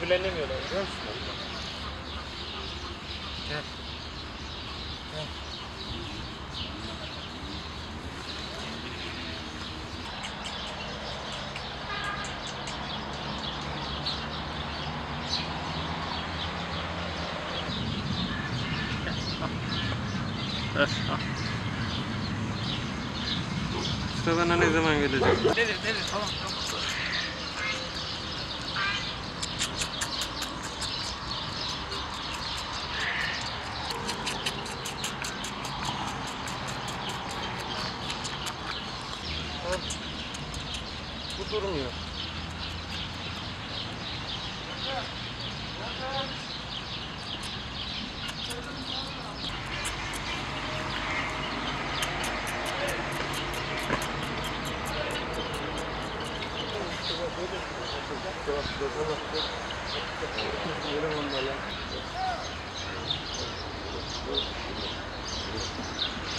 Birbirlenemiyorlar biliyor musun? Gel. Gel. Mustafa ne zaman gelecek? Gelir tamam tamam. Tamam. Bu durmuyor.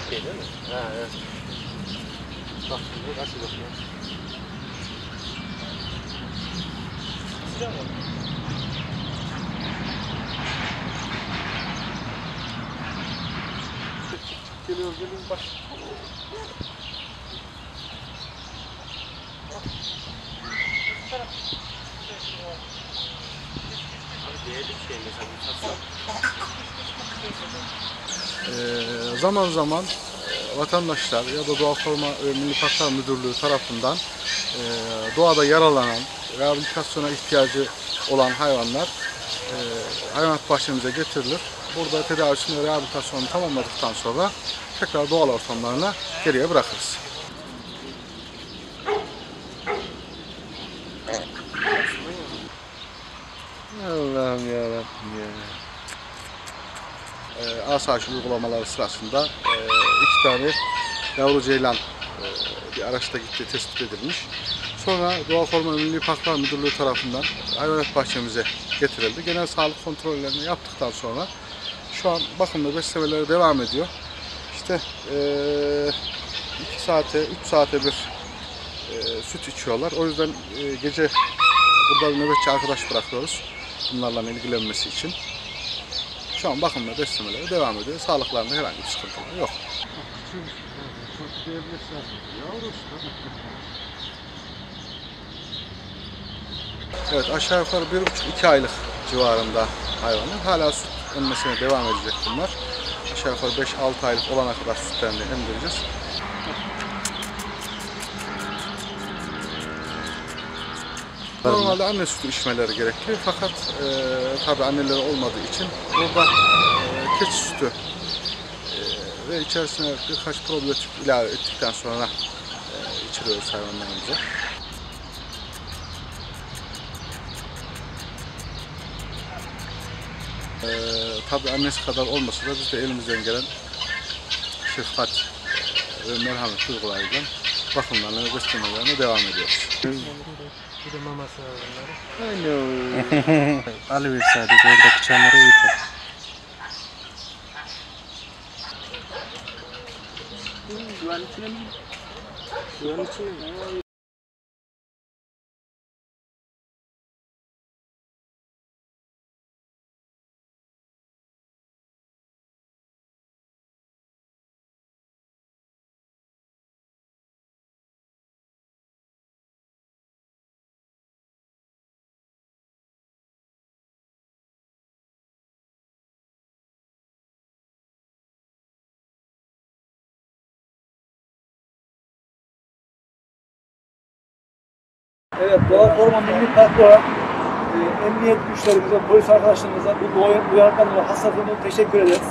Şey değil mi? Ha evet. Bak şimdi nasıl bakıyor. Sıcak mı? Geliyor geliyor. Ee, zaman zaman e, vatandaşlar ya da Doğa Koruma ve Milli Parklar Müdürlüğü tarafından e, doğada yaralanan, rehabilitasyona ihtiyacı olan hayvanlar e, hayvanat bahçemize getirilir. Burada tedavisini ve rehabilitasyonunu tamamladıktan sonra tekrar doğal ortamlarına geriye bırakırız. Allah'ım yarabbim ya e, asayiş uygulamaları sırasında e, iki tane yavru ceylan e, bir araçta gitti tespit edilmiş. Sonra Doğa Koruma Milli Parklar Müdürlüğü tarafından hayvanat bahçemize getirildi. Genel sağlık kontrollerini yaptıktan sonra şu an bakım ve beslemeleri devam ediyor. İşte e, iki saate, üç saate bir e, süt içiyorlar. O yüzden e, gece burada nöbetçi arkadaş bırakıyoruz bunlarla ilgilenmesi için. Şu an bakım ve beslemeleri devam ediyor. Sağlıklarında herhangi bir sıkıntılar yok. Evet aşağı yukarı bir buçuk iki aylık civarında hayvanlar. Hala süt emmesine devam edecek bunlar. Aşağı yukarı 5-6 aylık olana kadar sütlerini emdireceğiz. Normalde anne sütü içmeleri gerekli fakat e, tabi anneleri olmadığı için burada e, keçi sütü e, ve içerisine birkaç probiyotik ilave ettikten sonra e, içiriyoruz hayvanlarımıza. E, tabi annesi kadar olmasa da biz de elimizden gelen şefkat ve merhamet duygularıyla bakımlarına ve beslemelerine devam ediyoruz. Bir de maması var onların. Alıver sadece oradaki çamuru yeter. Güven içine mi? Güven içine mi? Evet, Doğa Koruma Milli Parkı olarak e, emniyet güçlerimize, polis arkadaşlarımıza bu doğa uyanıklarına hasatını teşekkür ederiz.